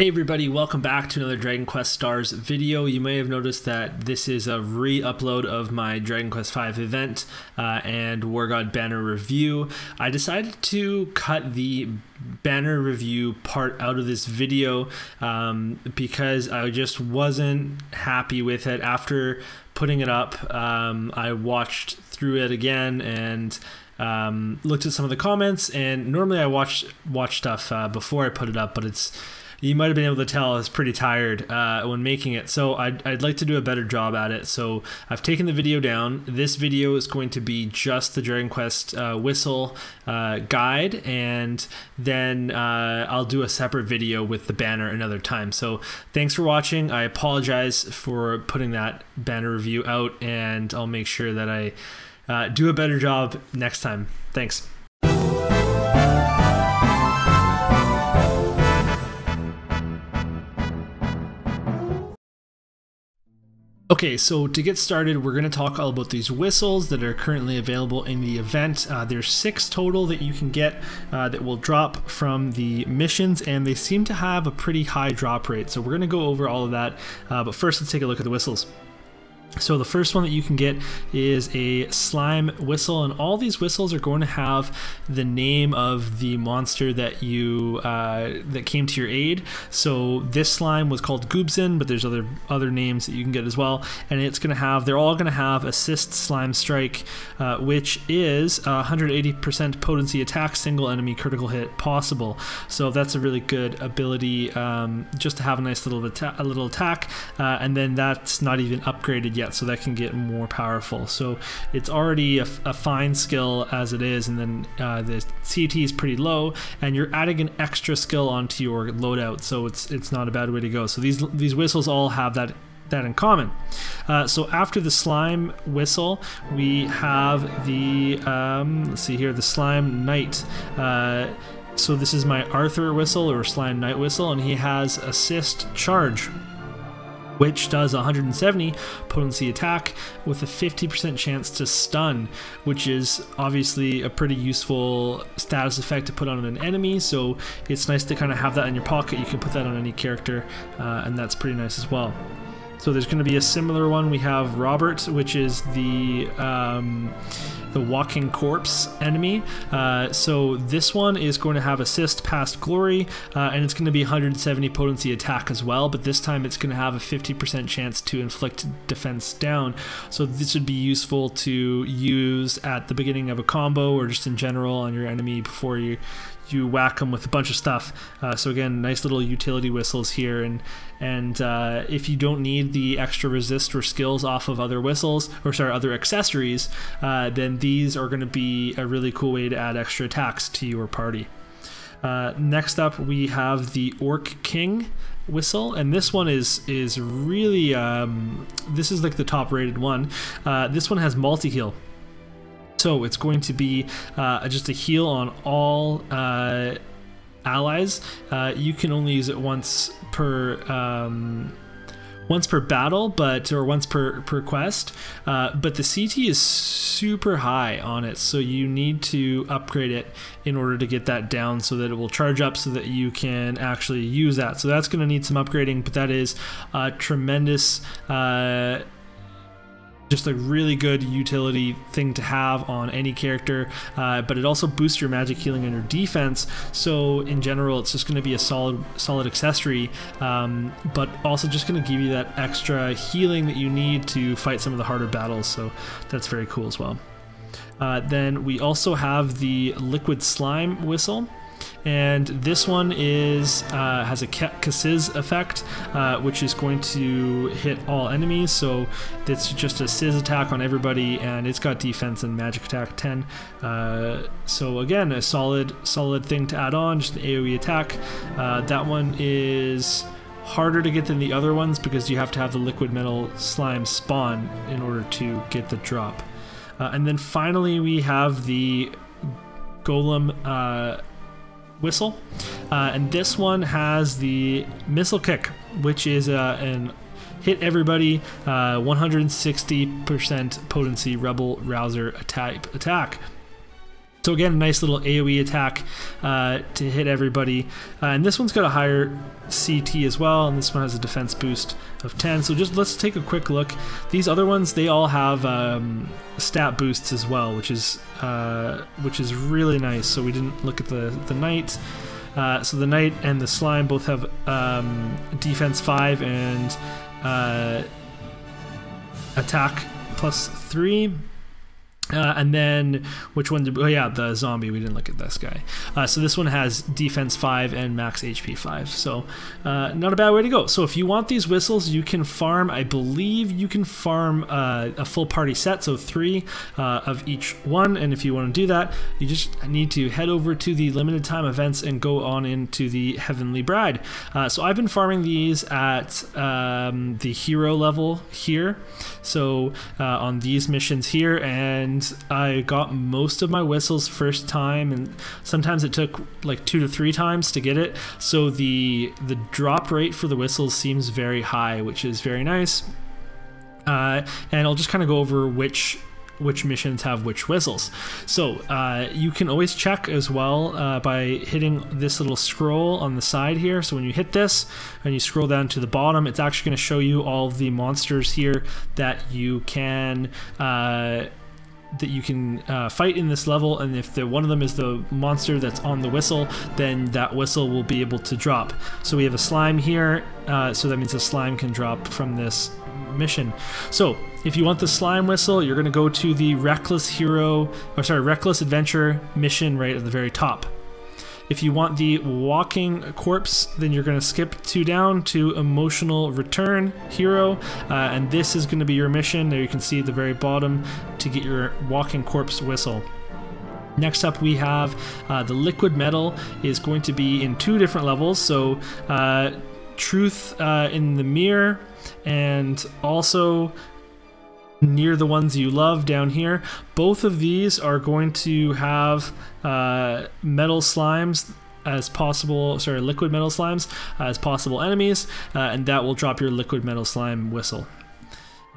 Hey everybody, welcome back to another Dragon Quest Stars video. You may have noticed that this is a re-upload of my Dragon Quest V event uh, and War God banner review. I decided to cut the banner review part out of this video um, because I just wasn't happy with it. After putting it up, um, I watched through it again and um, looked at some of the comments and normally I watch watch stuff uh, before I put it up, but it's you might have been able to tell I was pretty tired uh, when making it. So I'd, I'd like to do a better job at it. So I've taken the video down. This video is going to be just the Dragon Quest uh, whistle uh, guide, and then uh, I'll do a separate video with the banner another time. So thanks for watching. I apologize for putting that banner review out, and I'll make sure that I uh, do a better job next time. Thanks. Okay, so to get started, we're going to talk all about these whistles that are currently available in the event. Uh, there's six total that you can get uh, that will drop from the missions, and they seem to have a pretty high drop rate. So we're going to go over all of that, uh, but first let's take a look at the whistles. So the first one that you can get is a slime whistle, and all these whistles are going to have the name of the monster that you uh, that came to your aid. So this slime was called Goobzin, but there's other other names that you can get as well, and it's going to have they're all going to have assist slime strike, uh, which is 180% potency attack, single enemy critical hit possible. So that's a really good ability um, just to have a nice little atta- a little attack, uh, and then that's not even upgraded yet, so that can get more powerful. So it's already a, a fine skill as it is, and then uh, the CT is pretty low, and you're adding an extra skill onto your loadout, so it's it's not a bad way to go. So these these whistles all have that that in common. Uh, so after the slime whistle, we have the um, let's see here, the slime knight. Uh, so this is my Arthur whistle or slime knight whistle, and he has assist charge which does 170 potency attack with a 50% chance to stun, which is obviously a pretty useful status effect to put on an enemy. So it's nice to kind of have that in your pocket. You can put that on any character, uh, and that's pretty nice as well. So there's going to be a similar one. We have Robert, which is the um, the walking corpse enemy. Uh, so this one is going to have assist past glory, uh, and it's going to be 170 potency attack as well. But this time it's going to have a 50% chance to inflict defense down. So this would be useful to use at the beginning of a combo or just in general on your enemy before you you whack them with a bunch of stuff. Uh, so again, nice little utility whistles here, and and uh, if you don't need the extra resist or skills off of other whistles or sorry other accessories, uh, then these are going to be a really cool way to add extra attacks to your party. Uh, next up, we have the Orc King whistle, and this one is is really um, this is like the top rated one. Uh, this one has multi heal. So it's going to be uh, just a heal on all uh, allies. Uh, you can only use it once per. Um, once per battle, but or once per per quest. Uh, but the CT is super high on it, so you need to upgrade it in order to get that down, so that it will charge up, so that you can actually use that. So that's going to need some upgrading, but that is a tremendous. Just a really good utility thing to have on any character, uh, but it also boosts your magic healing and your defense. So in general, it's just going to be a solid, solid accessory, um, but also just going to give you that extra healing that you need to fight some of the harder battles. So that's very cool as well. Uh, then we also have the liquid slime whistle and this one is uh, has a Kasiz effect, uh, which is going to hit all enemies. So it's just a Sizz attack on everybody, and it's got defense and magic attack 10. Uh, so again, a solid solid thing to add on, just an AOE attack. Uh, that one is harder to get than the other ones because you have to have the liquid metal slime spawn in order to get the drop. Uh, and then finally, we have the Golem uh, whistle. Uh, and this one has the missile kick, which is uh, an hit everybody uh, 160% potency rebel rouser attack attack So again, a nice little AoE attack uh, to hit everybody. Uh, and this one's got a higher CT as well, and this one has a defense boost of 10. So just let's take a quick look. These other ones, they all have um, stat boosts as well, which is uh, which is really nice. So we didn't look at the the knight. Uh, so the knight and the slime both have um, defense 5 and uh, attack plus 3 uh, and then which one did oh yeah the zombie we didn't look at this guy. Uh, so this one has defense 5 and max hp 5 so uh, not a bad way to go. So if you want these whistles you can farm i believe you can farm uh, a full party set so three uh, of each one. And if you want to do that you just need to head over to the limited time events and go on into the heavenly bride. Uh, so i've been farming these at um, the hero level here. So on these missions here and and I got most of my whistles first time, and sometimes it took like two to three times to get it. So the the drop rate for the whistles seems very high, which is very nice. Uh, and I'll just kind of go over which which missions have which whistles. So uh, you can always check as well uh, by hitting this little scroll on the side here. So when you hit this and you scroll down to the bottom, it's actually going to show you all the monsters here that you can uh, that you can uh, fight in this level and if the one of them is the monster that's on the whistle then that whistle will be able to drop. So we have a slime here uh, so that means a slime can drop from this mission. So if you want the slime whistle you're going to go to the reckless hero or sorry reckless adventure mission right at the very top if you want the walking corpse, then you're going to skip two down to emotional return hero, uh, and this is going to be your mission. There you can see at the very bottom to get your walking corpse whistle. Next up, we have uh, the liquid metal is going to be in two different levels. So, uh, truth uh, in the mirror, and also near the ones you love down here. Both of these are going to have uh, metal slimes as possible, sorry, liquid metal slimes as possible enemies, uh, and that will drop your liquid metal slime whistle.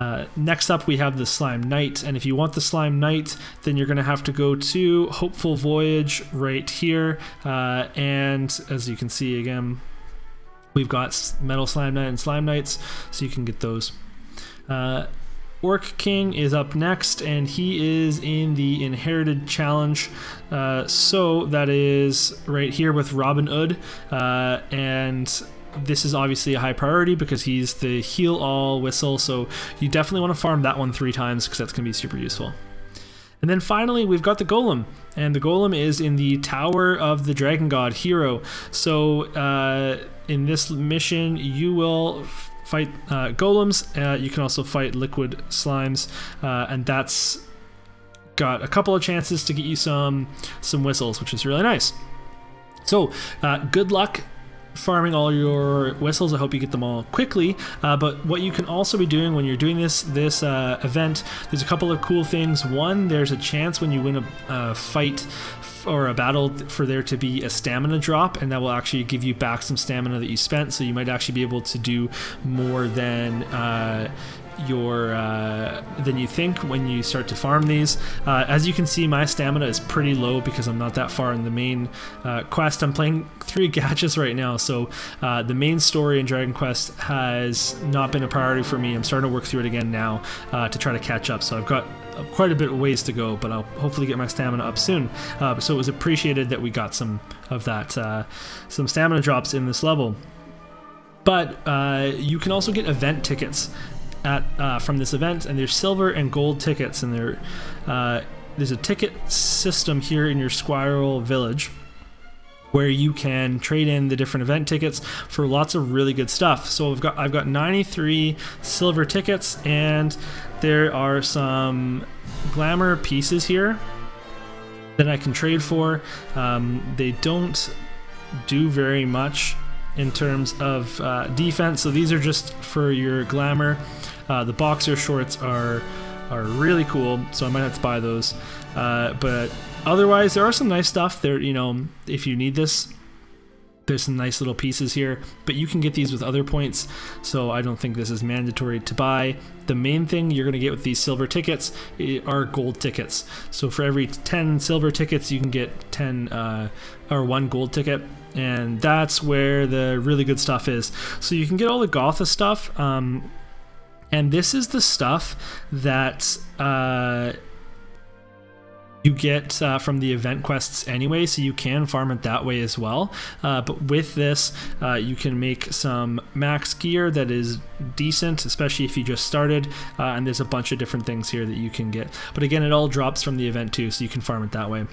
Uh, next up, we have the Slime Knight, and if you want the Slime Knight, then you're going to have to go to Hopeful Voyage right here, uh, and as you can see again, we've got Metal Slime Knight and Slime Knights, so you can get those. Uh, Orc King is up next, and he is in the Inherited Challenge. Uh, so that is right here with Robin Hood, uh, and this is obviously a high priority because he's the heal all whistle. So you definitely want to farm that one three times because that's going to be super useful. And then finally, we've got the Golem, and the Golem is in the Tower of the Dragon God hero. So uh, in this mission, you will fight uh, golems. Uh, you can also fight liquid slimes, uh, and that's got a couple of chances to get you some some whistles, which is really nice. So, uh, good luck farming all your whistles. I hope you get them all quickly. Uh, but what you can also be doing when you're doing this this uh, event, there's a couple of cool things. One, there's a chance when you win a uh, fight or a battle for there to be a stamina drop, and that will actually give you back some stamina that you spent. So you might actually be able to do more than uh, your uh, than you think when you start to farm these. Uh, as you can see, my stamina is pretty low because I'm not that far in the main uh, quest. I'm playing three gachas right now, so uh, the main story in Dragon Quest has not been a priority for me. I'm starting to work through it again now uh, to try to catch up. So I've got quite a bit of ways to go, but I'll hopefully get my stamina up soon. Uh, so it was appreciated that we got some of that, uh, some stamina drops in this level. But uh, you can also get event tickets at uh, from this event, and there's silver and gold tickets, and there uh, there's a ticket system here in your Squirrel Village where you can trade in the different event tickets for lots of really good stuff. So I've got I've got 93 silver tickets and there are some glamour pieces here that I can trade for. Um, they don't do very much in terms of uh, defense, so these are just for your glamour. Uh, the boxer shorts are are really cool, so I might have to buy those. Uh, but otherwise, there are some nice stuff there. You know, if you need this, there's some nice little pieces here, but you can get these with other points, so I don't think this is mandatory to buy. The main thing you're going to get with these silver tickets eh, are gold tickets. So for every 10 silver tickets, you can get 10 uh, or one gold ticket, and that's where the really good stuff is. So you can get all the Gotha stuff, um, and this is the stuff that. Uh, you get uh, from the event quests anyway, so you can farm it that way as well. Uh, but with this, uh, you can make some max gear that is decent, especially if you just started. Uh, and there's a bunch of different things here that you can get. But again, it all drops from the event too, so you can farm it that way.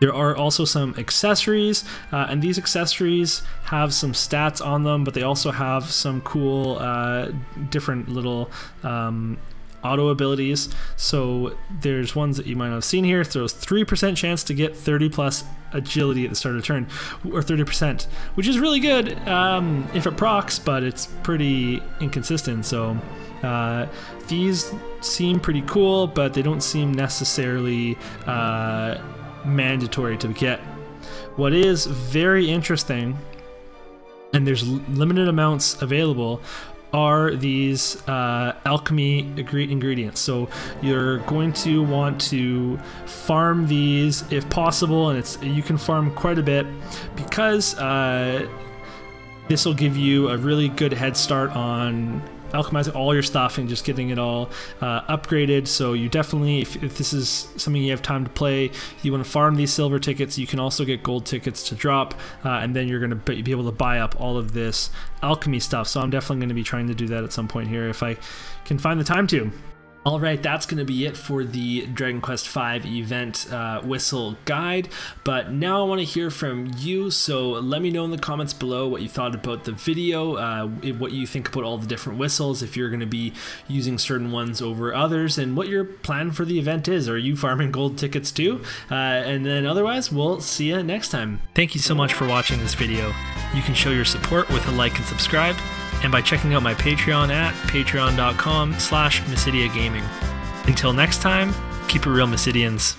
There are also some accessories, uh, and these accessories have some stats on them, but they also have some cool uh, different little um, auto abilities. So there's ones that you might not have seen here. Throws 3% chance to get 30 plus agility at the start of the turn, or 30%, which is really good um, if it procs, but it's pretty inconsistent. So uh, these seem pretty cool, but they don't seem necessarily uh, mandatory to get. What is very interesting and there's limited amounts available are these uh, alchemy ingredients. So you're going to want to farm these if possible, and it's you can farm quite a bit because uh, this will give you a really good head start on alchemizing all your stuff and just getting it all uh, upgraded. So you definitely, if, if, this is something you have time to play, you want to farm these silver tickets. You can also get gold tickets to drop, uh, and then you're going to be able to buy up all of this alchemy stuff. So I'm definitely going to be trying to do that at some point here if I can find the time to. All right, that's going to be it for the Dragon Quest V event uh, whistle guide. But now I want to hear from you. So let me know in the comments below what you thought about the video, uh, what you think about all the different whistles, if you're going to be using certain ones over others, and what your plan for the event is. Are you farming gold tickets too? Uh, and then otherwise, we'll see you next time. Thank you so much for watching this video. You can show your support with a like and subscribe and by checking out my Patreon at patreon.com slash Gaming. Until next time, keep it real, Mysidians.